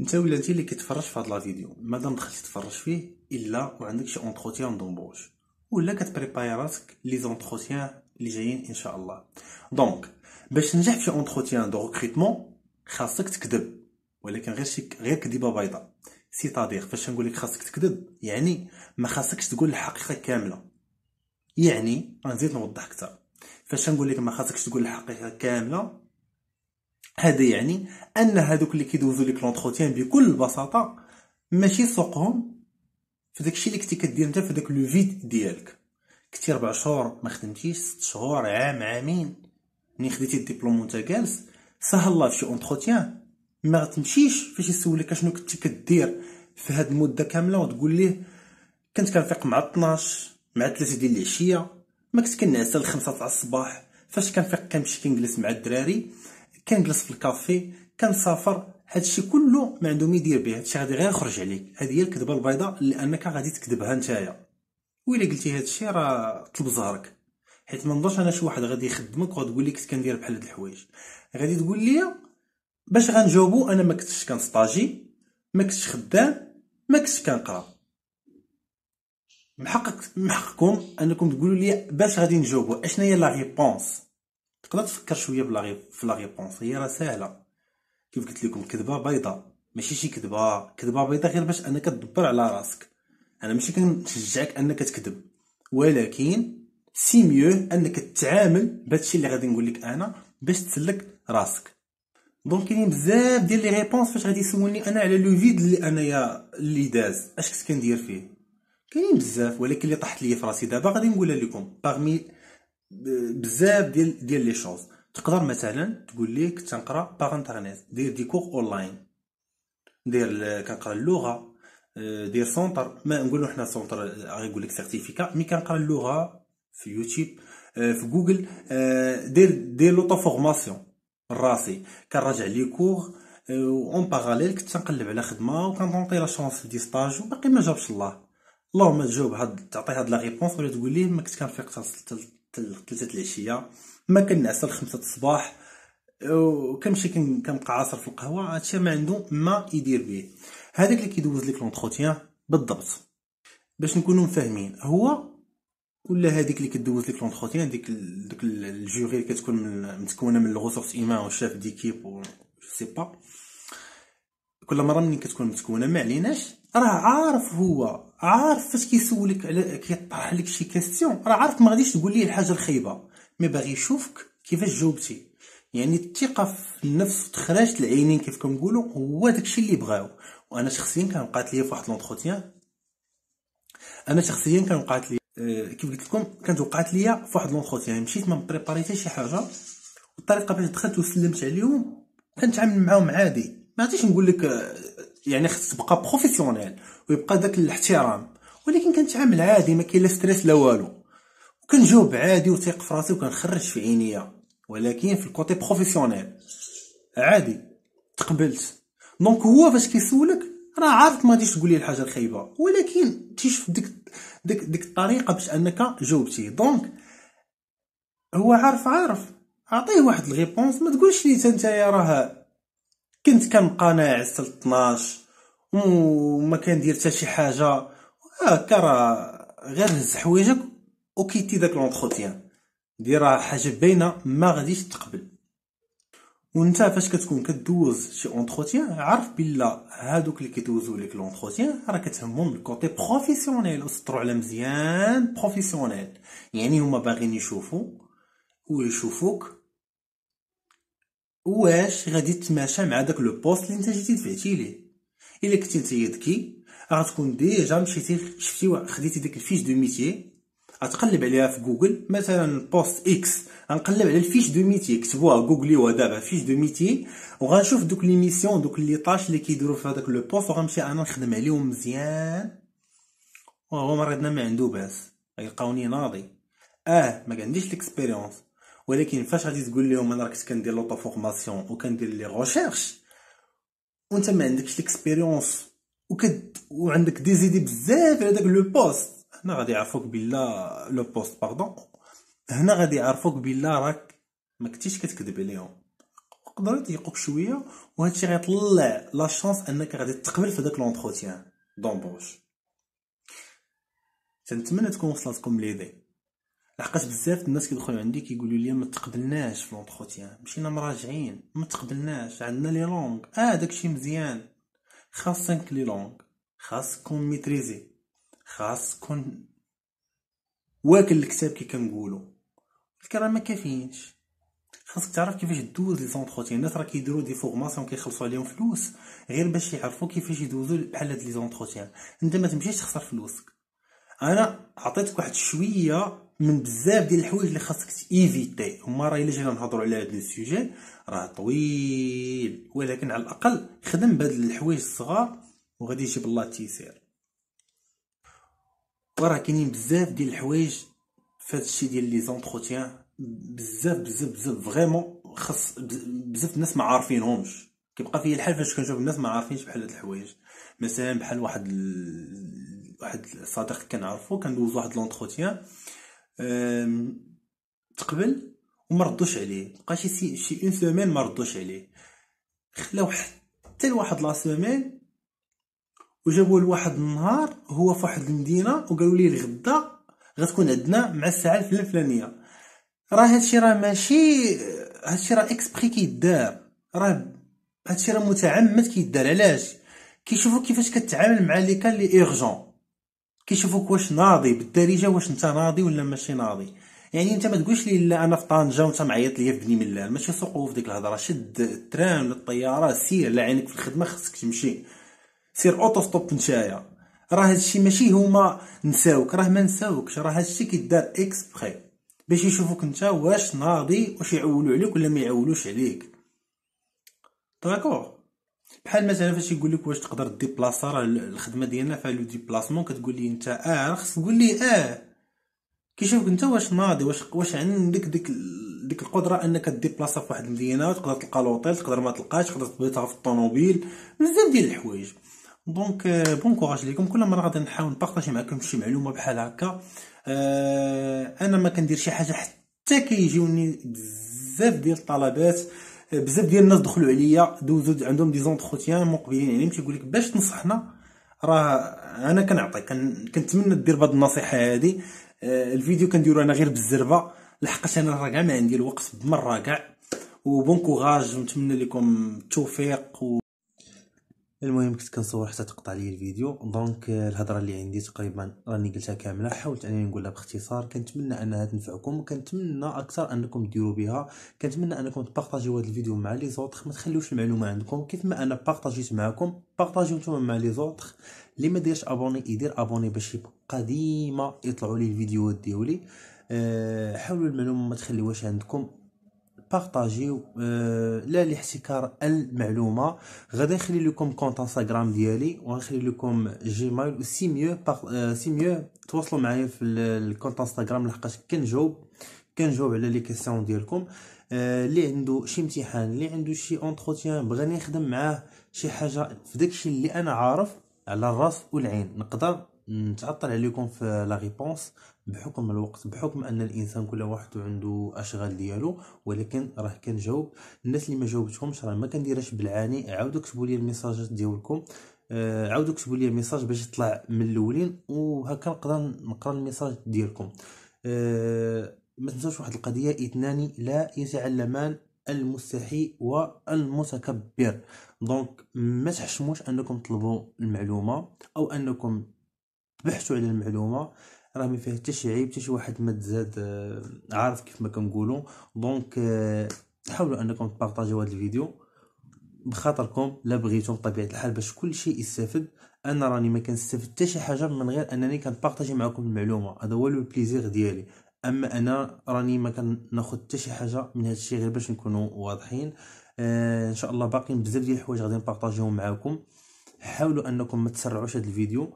انت ولا انت اللي كتفرج في هاد la vidéo مادام دخلتي تفرج فيه الا وعندك شي entretien d'embauche ولا كت préparer راسك les entretiens اللي جايين إن شاء الله. donc باش تنجح في entretien de recrutement خاصك تكذب. ولكن غير شي غير كذبة بيضاء. c'est-à-dire فاش نقول لك خاصك تكذب يعني ما خاصكش تقول الحقيقة كاملة. يعني غنزيد نوضح أكثر. فاش نقول لك ما خاصكش تقول الحقيقة كاملة هذا يعني أن هذوك اللي كيدوزو لك l'entretien بكل بساطة ماشي سوقهم في داكشي اللي كنتي كدير أنت في داك le vide ديالك. كنتي ربع شهور ما خدمتيش ست شهور عام عامين. ملي خديتي الدبلوم وانت جالس سهل الله في شي entretien. ما تمشيش فاش يسولك اشنو كنتي كدير في هاد المدة كاملة وتقول ليه كنت كنفيق مع 12 مع 3 ديال العشية. ما كنت كننعس ل 5 تاع الصباح. فاش كنفيق كنمشي كنجلس مع الدراري. كنجلس في الكافي كنسافر هادشي كله ما عنده ما يدير به. هادشي غادي غير يخرج عليك. هذه هي الكذبة البيضاء لانك غادي تكذبها نتايا. وإلا قلتي هادشي راه طلب زهرك. حيت ما نظنش أنا شي واحد غادي يخدمك وغتقول لي كنت كندير بحال هاد الحوايج. غادي تقول لي باش غنجاوبو أنا ما كنتش كنستاجي ما كنتش خدام ما كنتش كنقرا. محقق محقكم أنكم تقولوا لي باش غادي نجاوبو. اشنا هي la réponse تقدر تفكر شوية في la réponse هي راه ساهلة. كيف قلت لكم كذبة بيضاء ماشي شي كذبة. كذبة بيضاء غير باش أنك تدبر على راسك. أنا ماشي كنشجعك أنك تكذب. ولكن c'est mieux أنك تتعامل بهادشي اللي غادي نقول لك أنا باش تسلك راسك. donc كاينين بزاف ديال les réponses فاش غادي يسولني أنا على le vide اللي انايا اللي داز. أش كنت كندير فيه؟ كاينين بزاف ولكن اللي طاحت ليا في راسي دابا غادي نقولها لكم. parmi بزاف ديال ديال les choses تقدر مثلا تقول لي كنت نقرا par internet دير des cours online. دير كنقرأ اللغة. دير centre. ما نقولوا حنا centre غيقول لك certificat mais كنقرأ اللغة في يوتيوب في جوجل دير دير l'auto-formation راسي. كنراجع les cours en parallèle كنت نقلب على خدمة وكن tenter la chance des stages وباقي ما جاوبش الله. اللهم تجاوب هاد تعطي هاد la réponse ولا تقول لي ما كنت كنفيق حتى ثلاثة العشية. ما كننعس لخمسة الصباح وكنمشي كنبقى عاصر في القهوة هادشي ما عنده ما يدير به. هذاك اللي كيدوز لك l'entretien بالضبط. باش نكونوا فاهمين هو ولا هذيك اللي كدوز لك l'entretien ديك ديك ال jury اللي كتكون متكونة من ال ressources humaines و chef d'équipe و c'est pas كل مرة ملي كتكون متكونة؟ ما عليناش. راه عارف هو عارف فاش كيسولك على كيطرح لك شي question راه عارف ما غاديش تقول ليه الحاجة الخايبة. mais باغي يشوفك كيفاش جاوبتي. يعني الثقة في النفس وتخراج العينين كيف كنقولوا هو داكشي اللي بغاو. وأنا شخصيا كان وقعت لي في واحد l'entretien أنا شخصيا كان وقعت لي آه، كيف قلت لكم كانت وقعت لي في واحد l'entretien مشيت ما préparé حتى شي حاجة. والطريقة باش دخلت وسلمت عليهم كنتعامل معاهم عادي. ما غاديش نقول لك آه، يعني خص تبقى professionnel ويبقى داك الاحترام. ولكن كنتعامل عادي ما كاين لا stress لا والو. وكنجاوب عادي وثيق في راسي وكنخرج في عينيا. ولكن في ال côté professionnel. عادي. تقبلت. donc هو فاش كيسولك راه عارف ما غاديش تقول لي الحاجة الخايبة. ولكن تيشوف ديك ديك ديك الطريقة باش أنك جاوبتي. donc هو عارف عارف. عطيه واحد ال réponse ما تقولش لي انت راه كنت كنبقى ناعس حتى 12 وما كندير حتى شي حاجة. هكا راه غير هز حوايجك و quitte داك l'entretien دير حاجة باينة ما غاديش تقبل. وانت فاش كتكون كدوز شي entretien عارف بلا هادوك اللي كيدوزو لك l'entretien راه كتهمهم ال côté professionnel وسطروا على مزيان professionnel يعني هما باغيين يشوفوا ويشوفوك واش غادي تماشى مع داك le poste اللي انت جيتي دفعتي ليه. الا كنتي نتايا ذكي غتكون déjà مشيتي شفتي خديتي ديك ال fiche de métier غتقلب عليها في جوجل مثلا poste X غنقلب على ال fiche de métier كتبوها جوجليوها دابا fiche de métier وغنشوف دوك les missions دوك les tâches اللي كيديروا في هذاك le poste وغنمشي أنا نخدم عليهم مزيان. وهو مريضنا ما عنده باس غيلقاوني ناضي. آه ما عنديش l'expérience ولكن فاش غادي تقول لهم أنا كنت كندير l'auto-formation وكندير les recherches وانت ما عندكش l'expérience وكد وعندك des idées بزاف على داك le poste هنا غادي يعرفوك بلا le poste pardon هنا غادي يعرفوك بلا راك ما كنتيش كتكذب عليهم. ويقدروا يضيقوك شوية وهادشي غيطلع la chance أنك غادي تقبل في داك l'entretien donc bon تنتمنى تكون وصلتكم l'idée لحقاش بزاف الناس كيدخلوا عندي كيقولوا لي ما تقبلناش في l'entretien مشينا مراجعين ما تقبلناش عندنا les langues. آه داكشي مزيان. خاصك les langues. خاص تكون maîtrisé. خاص تكون واكل الكتاب كي كنقولوا الكلام ما كافيينش خاصك تعرف كيفاش دوز les entretiens الناس راه كيديروا des formations كيخلصوا عليهم فلوس غير باش يعرفوا كيفاش يدوزوا بحال هاد les entretiens انت ما تمشيش تخسر فلوسك. أنا عطيتك واحد شوية من بزاف ديال الحوايج اللي خاصك t'éviter. هما راه إلا جينا نهضروا على هاد ال sujet راه طويل. ولكن على الأقل خدم بهاد الحوايج الصغار وغادي يجيب الله التيسير وراه كاينين بزاف ديال الحوايج في هادشي ديال les entretiens بزاف بزاف بزاف vraiment خاص بزاف الناس ما عارفينهمش. كيبقى فيا الحال فاش كنشوف الناس ما عارفينش بحال هاد الحوايج. مثلا بحال واحد ال... واحد الصديق كنعرفو كندوز واحد l'entretien. تقبل وما ردوش عليه. بقى شي شي une semaine ما ردوش عليه. خلاو حتى لواحد la semaine وجابوا لواحد النهار هو في واحد المدينة وقالوا ليه الغدا غتكون عندنا مع الساعة الفلانية. راه هادشي راه ماشي هادشي راه exprès كيدار. راه هادشي راه متعمد كيدار. علاش؟ كيشوفوا كيفاش كتعامل مع les cas les urgents كيشوفوك واش ناضي بالدارجة واش انت ناضي ولا ماشي ناضي. يعني أنت ما تقولش لي لا أنا في طنجة وأنت معيط ليا في بني ملال ماشي سوقوا في ديك الهضرة. شد ال train ولا الطيارة سير إلا عينك في الخدمة خصك تمشي. سير auto-stop نتايا. راه هادشي ماشي هما نساوك راه ما نساوكش. راه هادشي كيدار exprès باش يشوفوك انت واش ناضي واش يعولوا عليك ولا ما يعولوش عليك. d'accord بحال مثلا فاش يقول لك واش تقدر déplacer راه الخدمة ديالنا فيها le déplacement كتقول لي انت آه خص تقول لي آه. كيشوفك انت واش ناضي واش واش عندك ديك ديك القدرة انك déplacer في واحد المدينة تقدر تلقى لوطيل تقدر ما تلقاش تقدر تبيتها في الطوموبيل. بزاف ديال الحوايج. donc bon courage ليكم كل مره غادي نحاول ن partager معكم شي معلومه بحال هكا آه أنا ما كندير شي حاجة حتى كيجيوني بزاف ديال الطلبات بزاف ديال الناس دخلوا عليا دوزو عندهم des entretiens مقبلين عليهم تيقول لك باش تنصحنا راه أنا كنعطي كنتمنى دير بهاد النصيحة هذه آه، الفيديو كنديرو أنا غير بالزربة لحقاش أنا راه كاع ما عندي الوقت بمرة كاع و bon courage ونتمنى لكم التوفيق و... المهم كنت كنصور حتى تقطع لي الفيديو. donc آه، الهضرة اللي عندي تقريبا راني قلتها كاملة. حاولت أنني نقولها باختصار. كنتمنى أنها تنفعكم. وكنتمنى أكثر أنكم ديروا بها. كنتمنى أنكم تبارطاجيو هذا الفيديو مع les autres ما تخليوش المعلومة عندكم. كيف ما أنا بارطاجيت معكم بارطاجيو نتوما مع les autres اللي ما ديرش abonné يدير abonné باش يبقى ديما يطلعوا لي الفيديوهات ديالي. أه حاولوا المعلومة ما تخليوهاش عندكم. بارطاجيو آه لا لاحتكار المعلومة. غادي نخلي لكم compte Instagram ديالي وغنخلي لكم Gmail c'est mieux آه c'est mieux تواصلوا معايا في ال compte Instagram لحقاش كنجاوب كنجاوب على les questions ديالكم. آه اللي عنده شي امتحان اللي عنده شي entretien بغاني نخدم معاه شي حاجة في داكشي اللي أنا عارف على الراس والعين نقدر نتعطل عليكم في la réponse. بحكم الوقت بحكم أن الإنسان كل واحد عنده أشغال ديالو ولكن راه كنجاوب. الناس اللي ما جاوبتهمش راه ما كنديرش بالعاني. عاودوا كتبوا لي الميساجات ديالكم. آه عاودوا كتبوا لي message باش يطلع من الأولين وهكا نقدر نقرأ ال message ديالكم. آه ما تنساوش واحد القضية إثنان لا يتعلمان المستحي والمتكبر donc ما تحشموش أنكم تطلبوا المعلومة أو أنكم تبحثوا على المعلومة. راه ما فيها حتى شي عيب حتى شي واحد ما تزاد آه، عارف كيف ما كنقولوا. donc آه، حاولوا أنكم تبارطاجيو هذا الفيديو. بخاطركم لا بغيتم بطبيعة الحال باش كل شيء يستافد. أنا راني ما كنستافد حتى شي حاجة من غير أنني كنبارطاجي معكم المعلومة. هذا هو le plaisir ديالي. أما أنا راني ما كناخذ حتى شي حاجة من هذا الشيء غير باش نكونوا واضحين. آه إن شاء الله باقيين بزاف ديال الحوايج غادي نبارطاجيهم معكم. حاولوا أنكم ما تسرعوش هذا الفيديو.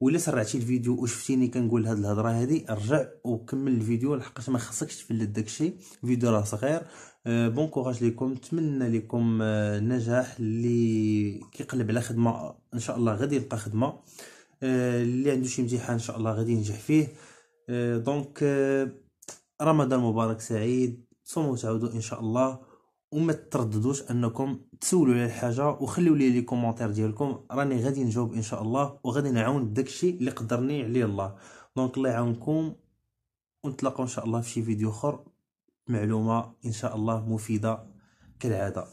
ولا سرعتي الفيديو وشفتيني كنقول هاد الهضرة هادي رجع وكمل الفيديو لحقاش ما خصكش تفلت داكشي. فيديو راه صغير. أه bon courage ليكم. نتمنى لكم أه نجاح اللي كيقلب على خدمة. إن شاء الله غادي يلقى خدمة. أه اللي عنده شي امتحان إن شاء الله غادي ينجح فيه. donc أه رمضان مبارك سعيد. صوموا وتعودوا إن شاء الله. وما ترددوش انكم تسولوا على الحاجة وخليوا لي les commentaires ديالكم. راني غادي نجاوب ان شاء الله وغادي نعاون بداكشي اللي قدرني عليه الله. donc الله يعاونكم ونتلاقاو ان شاء الله في شي فيديو اخر. معلومة إن شاء الله مفيدة كالعادة.